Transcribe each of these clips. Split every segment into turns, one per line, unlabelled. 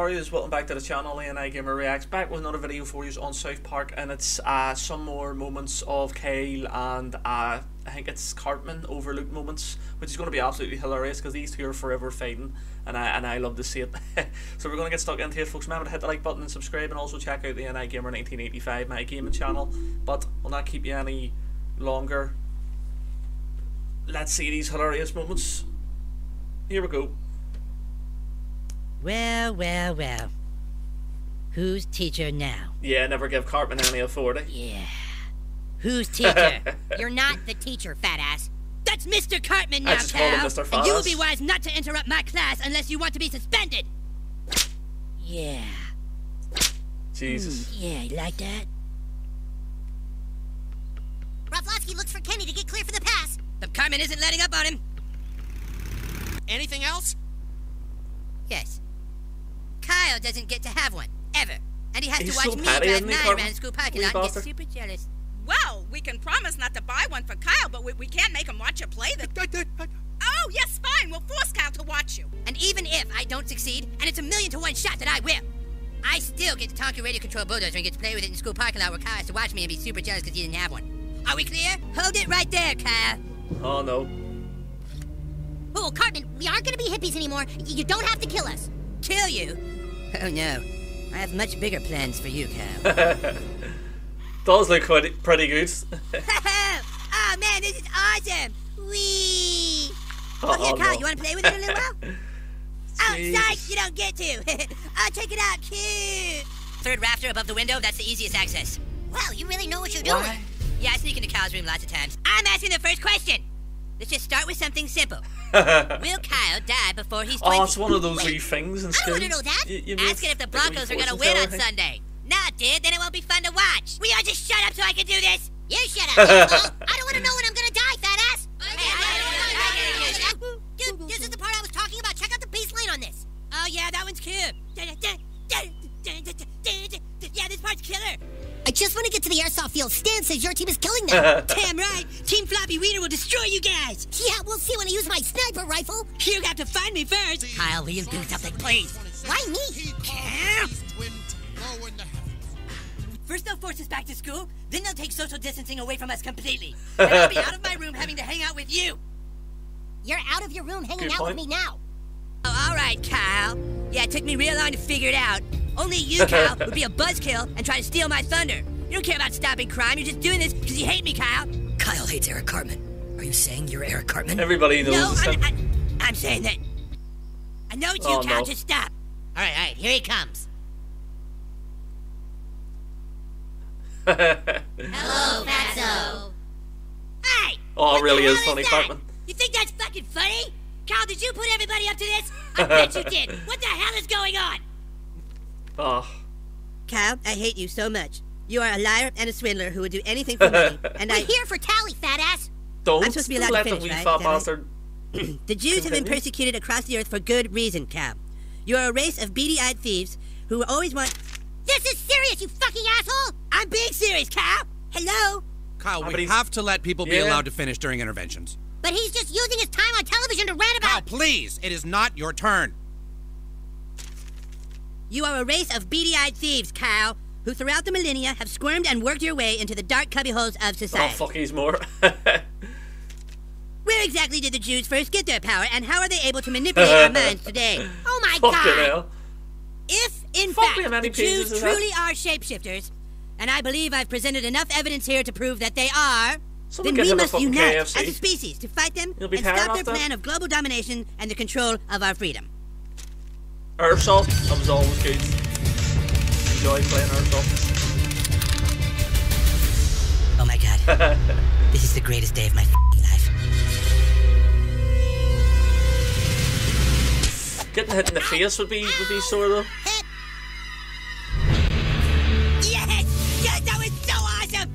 are you? Welcome back to the channel, ANI Gamer Reacts, back with another video for you on South Park and it's uh, some more moments of Kyle and uh, I think it's Cartman overlooked moments, which is going to be absolutely hilarious because these two are forever fighting and I, and I love to see it. so we're going to get stuck into it folks, remember to hit the like button and subscribe and also check out the ANI Gamer 1985, my gaming channel, but will not keep you any longer. Let's see these hilarious moments. Here we go.
Well, well, well. Who's teacher now?
Yeah, never give Cartman any authority.
Yeah. Who's teacher?
You're not the teacher, fat ass.
That's Mr. Cartman now,
I
now,
just called him
Cal.
Mr.
And you will be wise not to interrupt my class unless you want to be suspended. Yeah.
Jesus.
Hmm, yeah, you like that?
Broflovski looks for Kenny to get clear for the pass.
The Cartman isn't letting up on him.
Anything else?
Yes. Kyle doesn't get to have one, ever. And he has
He's
to watch me
petty,
drive
isn't
mine around the school parking lot and get super jealous.
Well, we can promise not to buy one for Kyle, but we, we can't make him watch you play the. Oh, yes, fine. We'll force Kyle to watch you.
And even if I don't succeed, and it's a million to one shot that I will, I still get to talk your radio control bulldozer and get to play with it in the school parking lot where Kyle has to watch me and be super jealous because he didn't have one. Are we clear? Hold it right there, Kyle.
Oh no.
Oh, Cartman, we aren't gonna be hippies anymore. Y- You don't have to kill us.
Kill you? Oh no. I have much bigger plans for you, Kyle.
Those look quite, pretty good.
oh man, this is awesome! Wee!
oh,
Oh, here, Kyle,
no.
you want to play with it a little while? oh,
Jesus.
you don't get to. oh, check it out, cute. Third rafter above the window, that's the easiest access.
Wow, you really know what you're doing.
Yeah, I sneak into Kyle's room lots of times. I'm asking the first question. Let's just start with something simple. Will Kyle die before he's 20?
Oh, it's one of those wee things in
I
school.
don't wanna know that.
You, you
Ask
make,
if the Broncos are gonna win on
teller.
Sunday. Nah, dude, then it won't be fun to watch. We all just shut up so I can do this.
You shut up, asshole. I don't wanna know when I'm gonna die, fat ass.
Hey, I don't know.
Dude, this is the part I was talking about. Check out the bass line on this.
Oh yeah, that one's cute. Yeah, this part's killer.
I just want to get to the airsoft field. Stan says your team is killing them.
Damn right. Team Floppy Wiener will destroy you guys.
yeah, we'll see when I use my sniper rifle.
You got to find me first. Kyle, will you do something, please?
Why me?
First they'll force us back to school, then they'll take social distancing away from us completely. And I'll be out of my room having to hang out with you.
You're out of your room hanging
Good
out
point.
with me now.
Oh, all right, Kyle. Yeah, it took me real long to figure it out. Only you, Kyle, would be a buzzkill and try to steal my thunder. You don't care about stopping crime. You're just doing this because you hate me, Kyle.
Kyle hates Eric Cartman. Are you saying you're Eric Cartman?
Everybody knows
No,
it's
I'm. I'm, I'm saying that. I know it's you,
Oh,
Kyle.
no.
Just stop. All right, all right. Here he comes.
Hello, Fatso.
Hey!
Oh,
what
it really
the
is
hell
funny,
that?
Cartman.
You think that's fucking funny? Kyle, did you put everybody up to this? I bet you did. What the hell is going on?
Oh.
Kyle, I hate you so much. You are a liar and a swindler who would do anything for money. And
We're
I,
here for tally, fat ass.
Don't
I'm supposed to be allowed to
let the
finish,
wee
right?
fat
Is that right?
bastard.
the Jews have been persecuted across the earth for good reason, Cal. You are a race of beady-eyed thieves who always want.
This is serious, you fucking asshole.
I'm being serious, Cal. Hello.
Kyle, we have to let people be allowed to finish during interventions.
But he's just using his time on television to rant about.
Kyle,
about.
please, it is not your turn.
You are a race of beady-eyed thieves, Cal, who throughout the millennia have squirmed and worked your way into the dark cubbyholes of
Oh,
society.
fuck, he's more.
Where exactly did the Jews first get their power, and how are they able to manipulate our minds today?
Oh my
Fucking
god.
If, in
Fuck
fact,
me, how many
the Jews
is that?
truly are shapeshifters, and I believe I've presented enough evidence here to prove that they are,
Someone
then we must unite
KFC.
as a species to fight them and stop their
after?
plan of global domination and the control of our freedom.
Airsoft, that was always good. Enjoy playing Airsoft.
Oh my god. this is the greatest day of my f***ing life.
Getting hit in the face would be would be sore though.
Yes! Yes, that was so awesome!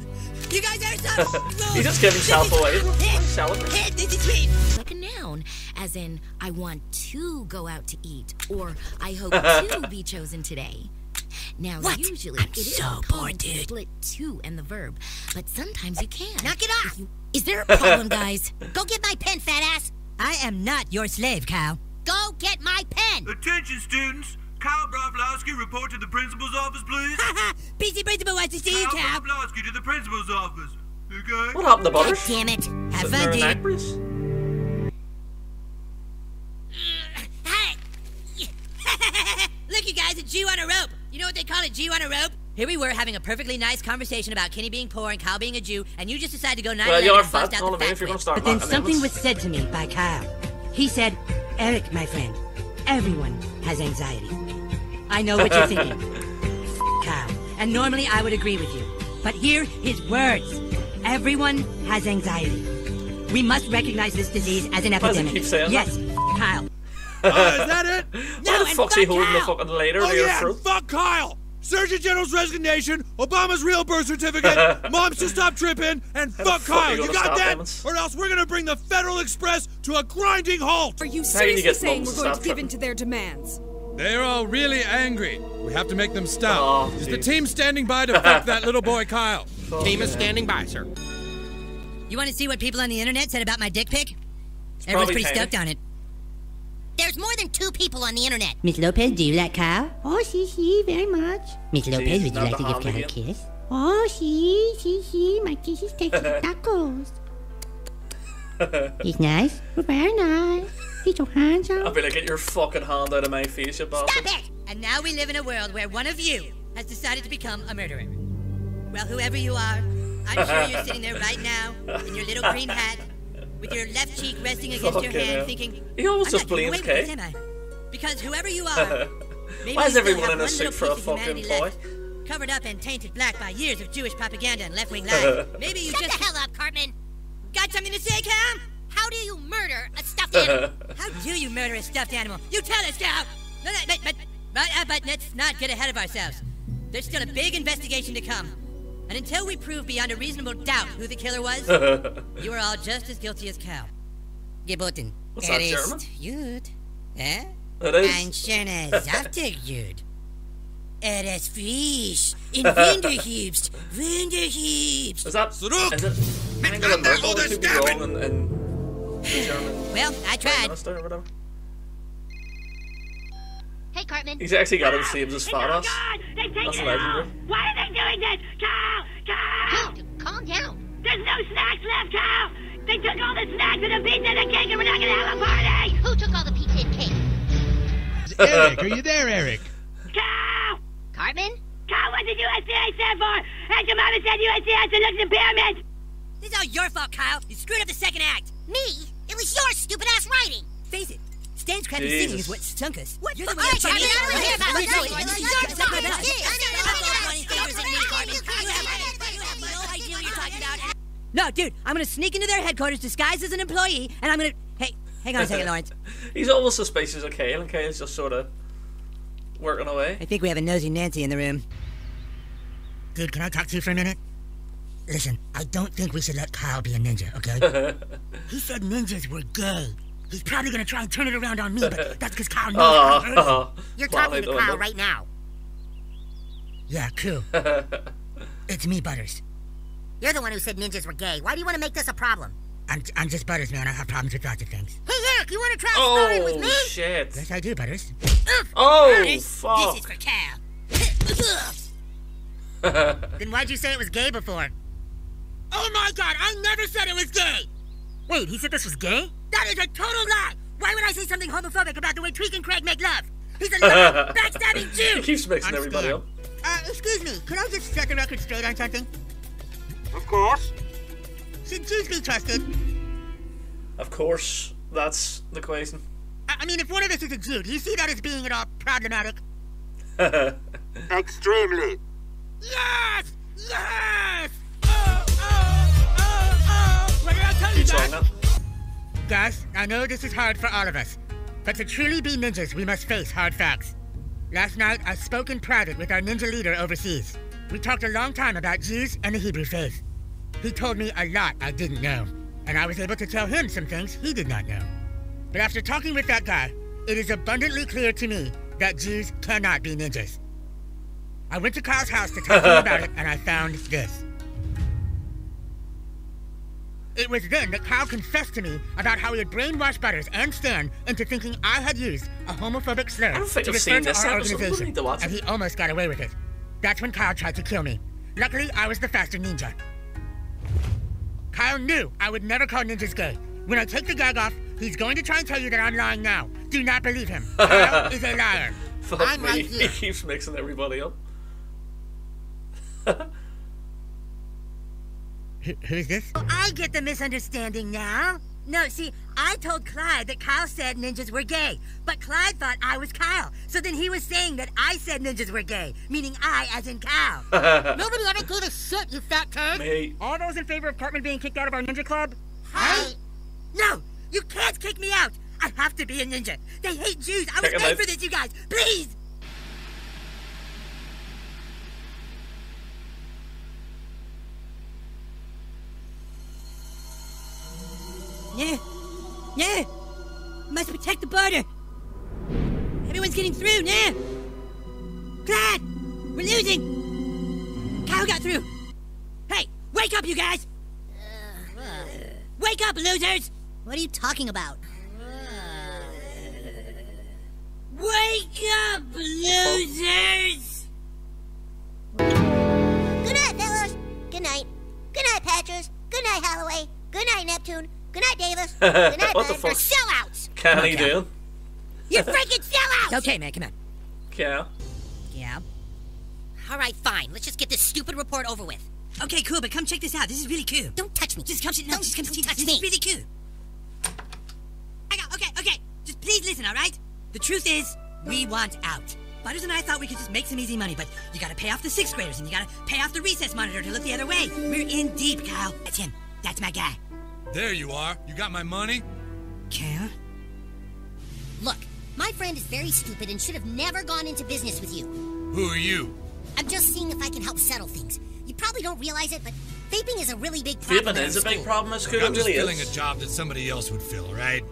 You guys are so
He just gave himself away.
Hit! Hit! This is sweet!
Like a noun, as in, I want to go out to eat, or I hope to be chosen today. Now,
What?
usually
I'm
it is
so
common
bored,
to split to and the verb, but sometimes you can.
Knock it off.
Is there a problem, guys?
Go get my pen, fat ass.
I am not your slave, Cal.
Go get my pen.
Attention, students. Kyle Broflovski, report to the principal's office, please.
PC Principal wants to see you,
Kyle
Cal.
Broflovski to the principal's office. Okay?
What happened to
God
Butters?
damn it.
Have
Sitting there
fun, dude. Jew on a rope. You know what they call a Jew on a rope? Here we were having a perfectly nice conversation about Kenny being poor and Kyle being a Jew, and you just decided to go 9
Well, you are
and bust out the
I
fat
you're going to
flip.
start
But then
knocking
something
them,
was said to me by Kyle. He said, Eric, my friend, everyone has anxiety. I know what you're thinking. Kyle. And normally I would agree with you. But hear his words. Everyone has anxiety. We must recognize this disease as an
Why does he
epidemic. yes, Kyle.
Uh, is that it?
Why the
and
fuck's he
fuck
holding the
Kyle.
fucking lighter
Oh
to your
yeah,
throat?
fuck Kyle. Surgeon General's resignation, Obama's real birth certificate, moms to stop tripping, and fuck
fuck
Kyle.
you
You got that?
payments?
Or else we're gonna bring the Federal Express to a grinding halt.
Are you
How do you
seriously
get
saying we're
to
going to
stop
give in to their demands?
They're all really angry. We have to make them stop.
Oh,
Is the team standing by to fuck that little boy Kyle?
Team is standing by, sir.
You want to see what people on the internet said about my dick pic? Everyone's pretty
tiny.
stoked on it.
There's more than two people on the internet.
Miss Lopez, do you like Kyle? Oh, she, she, very much. Miss Lopez,
Jeez,
would you like to give
hand
Kyle a kiss? Oh, she, she, she, my kisses taste like tacos. He's nice. Very nice. He's so handsome.
I'll be like, get your fucking hand out of my face, you bastard.
Stop it!
And now we live in a world where one of you has decided to become a murderer. Well, whoever you are, I'm sure you're sitting there right now in your little green hat, with your left cheek resting against your hand,
hell.
thinking,
He always
I'm
just
not getting
blames
away with
Kay.
this, am I? Because whoever you are, maybe
Why is everyone in a suit for a fucking
humanity
toy?
left, covered up and tainted black by years of Jewish propaganda and left-wing lies. Maybe you
Shut
just
the hell up, Cartman.
got something to say, Cam?
How do you murder a stuffed animal?
How do you murder a stuffed animal? You tell us, Cal! No, no, but, but, but, uh, but let's not get ahead of ourselves. There's still a big investigation to come. And until we prove beyond a reasonable doubt who the killer was, you are all just as guilty as Cal. Geboten.
What's that, German?
Gut. Eh?
It is.
Ein schöner Saftergut. Er ist frisch. In Wunderhebst. Wunderhebst.
Is that...
Zurück!
Is it... Angela Merkel
Oder sterben!
in, in German.
Well, I
Prime
tried.
Minister or whatever.
Hey, Cartman.
He's actually got him saved as fat ass. That's legendary.
Why are they doing this? Kyle! Kyle! Dude, calm down. There's no snacks left, Kyle! They took all the snacks and the pizza and the cake and we're not gonna have a party! Who took all the pizza and cake?
Eric, are you there, Eric?
Kyle! Cartman? Kyle, what did USDA stand for? And your mama said USDA has to look at the pyramids!
This is all your fault, Kyle. You screwed up the second act.
Me? It was your stupid ass writing!
Face it. Stan's crappy singing is what stunk us.
What
You're
the
the one
fuck?
that
I
fucking-
mean, I don't care about
Wait,
that.
wait, wait,
It's
wait,
your
wait, suck my
fucking
butt.
dick.
You have pointing fingers at. You have- no idea what you're talking about. No, dude, I'm gonna sneak into their headquarters disguised as an employee, and I'm gonna. Hey, hang on a second, Lawrence.
He's almost suspicious of Kale, and Kale's just sort of working away.
I think we have a nosy Nancy in the room.
Dude, can I talk to you for a minute? Listen, I don't think we should let Kyle be a ninja, okay? he said ninjas were gay. He's probably gonna try and turn it around on me, but that's because Kyle knows uh-huh. how to hurt him.
Oh, uh-huh.
You're
Well,
talking to
don't
Kyle
know.
right now.
Yeah, cool. it's me, Butters.
You're the one who said ninjas were gay. Why do you want to make this a problem?
I'm, I'm just Butters, man. I have problems with lots of things.
Hey, Eric, you want to try a story with me?
Oh shit!
Yes, I do, Butters.
Oh
This,
fuck!
this is for Cal.
Then why'd you say it was gay before?
Oh my god, I never said it was gay!
Wait, he said this was gay?
That is a total lie! Why would I say something homophobic about the way Tweek and Craig make love? He's a lying, backstabbing
he keeps mixing everybody up.
Uh, excuse me, could I just set the record straight on something?
Of course.
Should Jews be trusted?
Of course, that's the question.
I, I mean, if one of us is a Jew, do you see that as being at all problematic?
Extremely.
Yes! Yes! Tell you, guys?
that.
Guys, I know this is hard for all of us, but to truly be ninjas, we must face hard facts. Last night, I spoke in private with our ninja leader overseas. We talked a long time about Jews and the Hebrew faith. He told me a lot I didn't know, and I was able to tell him some things he did not know. But after talking with that guy, it is abundantly clear to me that Jews cannot be ninjas. I went to Kyle's house to talk to him about it, and I found this. It was then that Kyle confessed to me about how he had brainwashed Butters and Stan into thinking I had used a homophobic slur
I don't think
to refer to our organization, and he almost got away with it. That's when Kyle tried to kill me. Luckily, I was the faster ninja. Kyle knew I would never call ninjas gay. When I take the gag off, he's going to try and tell you that I'm lying now. Do not believe him. Kyle is a liar.
Fuck
I'm
me.
right
He keeps mixing everybody up.
Who, who's this?
Oh, I get the misunderstanding now. No, see, I told Clyde that Kyle said ninjas were gay, but Clyde thought I was Kyle. So then he was saying that I said ninjas were gay, meaning I as in Kyle.
Nobody ever gave a shit, you fat turd.
Me.
All those in favor of Cartman being kicked out of our ninja club?
Hey! No, you can't kick me out. I have to be a ninja. They hate Jews. I was
Kick 'em
made for this, you guys. Please.
Yeah. Yeah. Must protect the border. Everyone's getting through now. Glad. We're losing. Kyle got through. Hey, wake up, you guys. Wake up, losers.
What are you talking about?
Wake up, losers.
Good night, fellas. Good night. Good night, Patches. Good night, Holloway. Good night, Neptune. Good night, Davis. Good night,
What the
bud. You're sellouts.
Can he do?
You're freaking sellouts.
Okay, man, come on.
Yeah.
Yeah.
All right, fine. Let's just get this stupid report over with.
Okay, cool, but come check this out. This is really cool.
Don't touch me.
Just come, no,
Don't-
just come
don't
see.
touch
This
me.
is really cool. I got, okay, okay. Just please listen, all right? The truth is, we want out. Butters and I thought we could just make some easy money, but you gotta pay off the sixth graders and you gotta pay off the recess monitor to look the other way. We're in deep, Kyle. That's him. That's my guy.
There you are. You got my money?
Kyle?
Look, my friend is very stupid and should have never gone into business with you.
Who are you?
I'm just seeing if I can help settle things. You probably don't realize it, but vaping is a really big problem.
Vaping is
our
a big problem at school.
I'm just filling a job that somebody else would fill, right?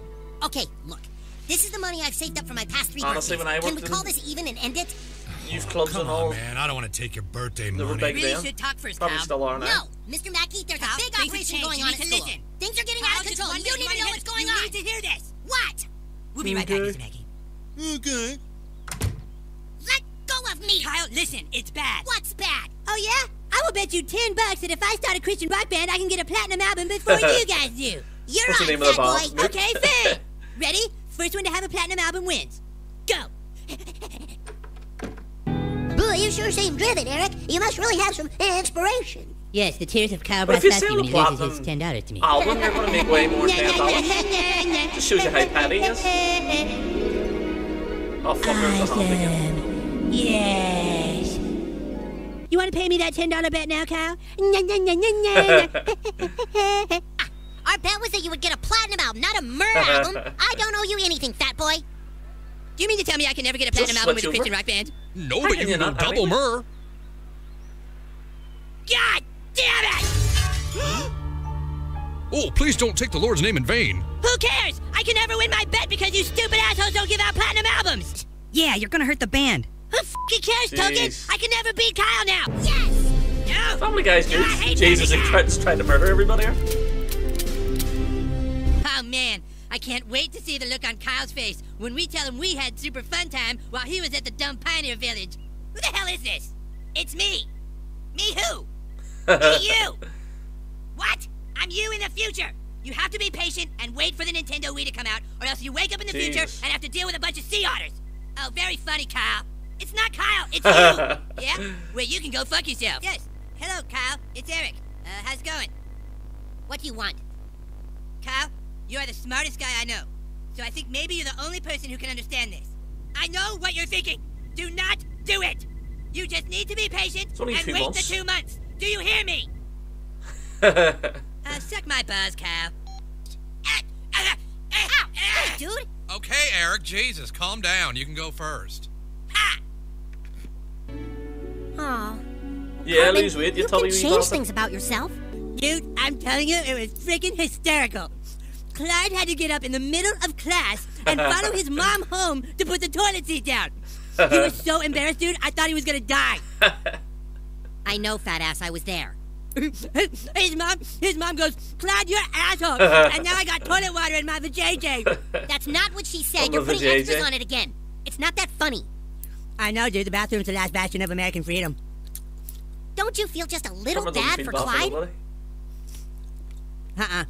Okay, look. This is the money I've saved up for my past three
Honestly,
birthdays.
when I
Can we call
in-
this even and end it?
Youth clubs
Come
and
on, man. I don't want to take your birthday money.
big
Really
then.
should talk first,
Probably
Kyle.
still are now.
No, Mr. Mackey, there's
Kyle,
a big operation going on at school.
listen.
Things are getting
Kyle,
out of control. You
minute.
don't even know what's
hear-
going
you
on.
need to hear this.
What?
We'll be right back,
Mr.
Miss Maggie.
Okay.
Let go of me.
Kyle, listen, it's bad.
What's bad?
Oh, yeah? I will bet you 10 bucks that if I start a Christian rock band, I can get a platinum album before you guys do.
You're
What's the
on,
name of the
fat boy.
Okay, fair. Ready? First one to have a platinum album wins. Go.
Boy, you sure seem driven, Eric. You must really have some inspiration.
Yes, the tears of Kyle
But if you
Brasowski
sell
when he loses his ten dollars to me.
album, you're gonna make way more than ten dollars. Just shows you how petty he is. Oh fuck, there's the hand again.
Yes. You want to pay me that ten dollar bet now, Kyle?
Our bet was that you would get a platinum album, not a murder album. I don't owe you anything, fat boy.
Do you mean to tell me I can never get a platinum album with a
switch over.
Christian rock band?
No, but
can
you
you
can go
not,
double
Howie?
myrrh.
God damn it!
Oh, please don't take the Lord's name in vain.
Who cares? I can never win my bet because you stupid assholes don't give out platinum albums. Yeah, you're gonna hurt the band. Who fucking cares, Token? I can never beat Kyle now.
Yes!
No.
Family Guy's
I
good. Jesus, he
Family Guy.
tries trying to murder everybody.
Oh man, I can't wait to see the look on Kyle's face when we tell him we had super fun time while he was at the dumb pioneer village. Who the hell is this? It's me. Me who? me you. What? I'm you in the future. You have to be patient and wait for the Nintendo Wii to come out, or else you wake up in the future and have to deal with a bunch of sea otters. Oh, very funny, Kyle. It's not Kyle, it's you. yeah? Well, you can go fuck yourself. Yes. Hello, Kyle. It's Eric. Uh, how's it going?
What do you want?
Kyle, you are the smartest guy I know. So I think maybe you're the only person who can understand this. I know what you're thinking. Do not do it. You just need to be patient and wait
months.
the two months. Do you hear me? Uh, suck my buzz, cow. Ah.
Dude,
Okay, Eric, Jesus, calm down. You can go first.
Ha!
Aw.
yeah,
Cartman,
lose weight. You
You
tell
can
me
change things about yourself.
Dude, I'm telling you, it was freaking hysterical. Clyde had to get up in the middle of class and follow his mom home to put the toilet seat down. He was so embarrassed, dude, I thought he was gonna die.
I know, fat ass, I was there.
his mom, his mom goes, Clyde, you're asshole. and now I got toilet water in my vajayjay.
That's not what she said. You're putting extras on it again. It's not that funny.
I know, dude. The bathroom's the last bastion of American freedom.
Don't you feel just a little bad for Clyde?
Uh-uh.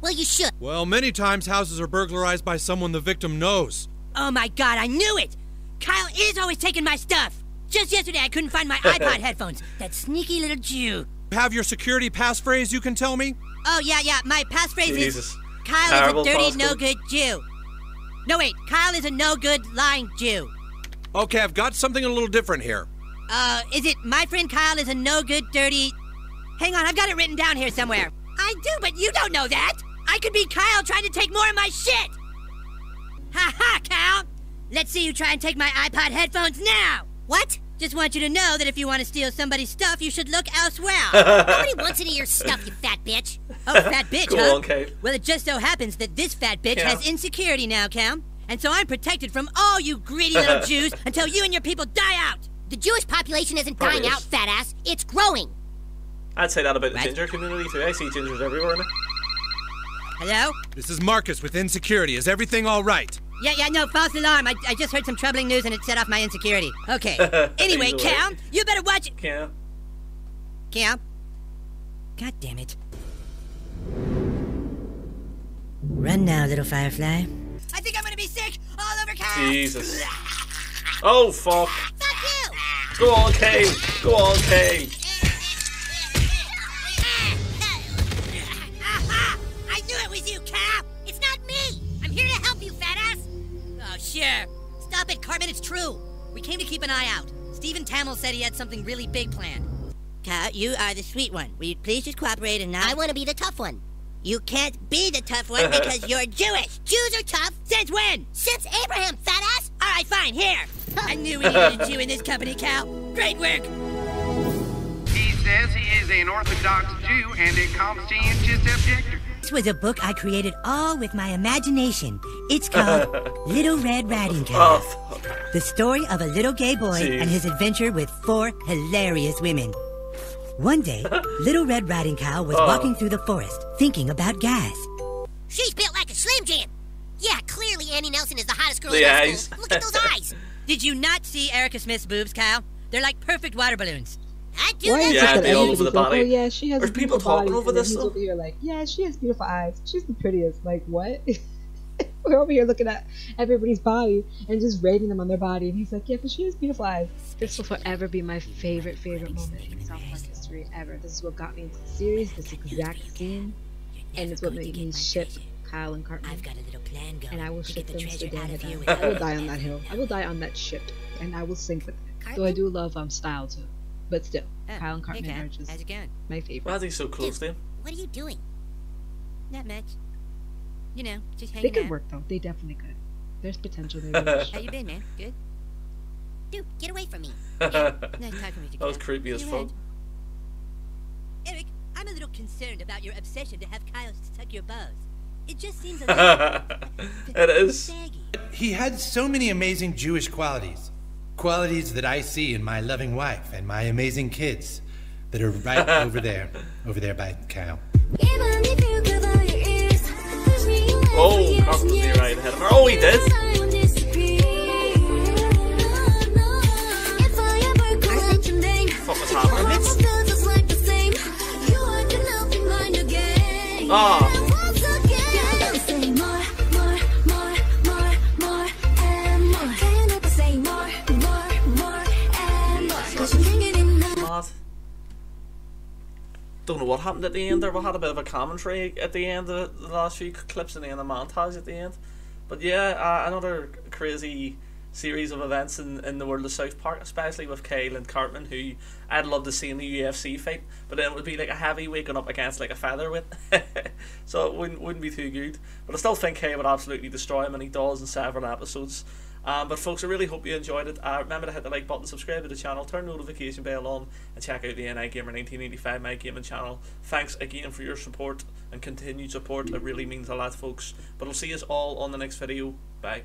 Well, you should.
Well, many times houses are burglarized by someone the victim knows.
Oh my god, I knew it! Kyle is always taking my stuff! Just yesterday I couldn't find my iPod headphones. That sneaky little Jew.
Have your security passphrase you can tell me?
Oh yeah, yeah, my passphrase
Jesus.
is Kyle
Terrible
is a dirty,
passcode.
no good Jew. No wait, Kyle is a no good lying Jew.
Okay, I've got something a little different here.
Uh, is it my friend Kyle is a no good, dirty. Hang on, I've got it written down here somewhere. I do, but you don't know that. I could be Kyle trying to take more of my shit. Ha ha, Kyle. Let's see you try and take my iPod headphones now. What? Just want you to know that if you want to steal somebody's stuff, you should look elsewhere.
Nobody wants any of your stuff, you fat bitch.
Oh, fat bitch,
Go
huh?
on, Kate.
Well, it just so happens that this fat bitch
Yeah.
has insecurity now, Cam. And so I'm protected from all you greedy little Jews until you and your people die out.
The Jewish population isn't
Probably
dying
is.
out, fat ass. It's growing.
I'd say that about the ginger community too. I see gingers everywhere now.
Hello?
This is Marcus with Insecurity. Is everything all right?
Yeah, yeah, no, false alarm. I, I just heard some troubling news and it set off my insecurity. Okay. Anyway, Cam, you better watch it.
Cam.
Cam? God damn it. Run now, little firefly. I think I'm gonna be sick all over Cam.
Jesus. Oh fuck.
Fuck you.
Go on, Kane. Go on, Kane.
Stop it, Cartman. It's true. We came to keep an eye out. Stephen Tamil said he had something really big planned. Cal, you are the sweet one. Will you please just cooperate and not?
I want to be the tough one.
You can't be the tough one because you're Jewish.
Jews are tough.
Since when?
Since Abraham, fat ass.
All right, fine. Here. I knew we needed a Jew in this company, Cal. Great work.
He says he is an Orthodox Jew and a conscientious objector.
This was a book I created all with my imagination. It's called Little Red Riding Cow.
Oh.
The story of a little gay boy
Jeez.
and his adventure with four hilarious women. One day, Little Red Riding Cow was
Oh.
walking through the forest, thinking about gas.
She's built like a Slim Jim. Yeah, clearly Annie Nelson is the hottest girl
The
in our
eyes.
school. Look at those eyes.
Did you not see Erica Smith's boobs, Kyle? They're like perfect water balloons.
I do
Why is.
Yeah,
it that
all over the
like,
body.
oh yeah, she has
There's people talking
body,
over this,
He's over here like, yeah, she has beautiful eyes. She's the prettiest. Like what? We're over here looking at everybody's body and just rating them on their body, and he's like, yeah, but she has beautiful eyes. This will forever be my favorite, favorite moment in South Park history ever. This is what got me into the series. This exact scene, and it's what made me ship Kyle and Cartman.
I've got a little plan going.
and I will ship them to the
out
I
of
die. I will die on that hill. I will die on that ship, and I will sink with it. Though I do love um style too, but still,
Oh,
Kyle and
hey,
Cartman
Cal.
are just
How's it going?
my favorite.
Why is he so close to him?
What are you doing?
Not much. You know, just hanging.
They
hanging
could
out.
work though. They definitely could. There's potential there. Rich.
How you been, man? Good.
Dude, get away from me.
Nice talking with you.
That was creepy as fuck.
Eric, I'm a little concerned about your obsession to have Kyle suck your balls. It just seems a little
it is.
saggy.
He had so many amazing Jewish qualities. Qualities that I see in my loving wife and my amazing kids that are right over there, over there by Cal.
Oh, Cartman was right ahead of her. Oh, he did. What was happening? Ah. Mad. Don't know what happened at the end there. We had a bit of a commentary at the end of the last few clips and then a montage at the end. But yeah, uh, another crazy series of events in, in the world of South Park, especially with Kale and Cartman, who I'd love to see in the UFC fight, but then it would be like a heavyweight going up against like a featherweight, so it wouldn't wouldn't be too good. But I still think Kale would absolutely destroy him, and he does in several episodes. Um, but folks, I really hope you enjoyed it. Uh, remember to hit the like button, subscribe to the channel, turn notification bell on, and check out the NI Gamer 1985 My Gaming channel. Thanks again for your support and continued support. It really means a lot, folks. But I'll see you all on the next video. Bye.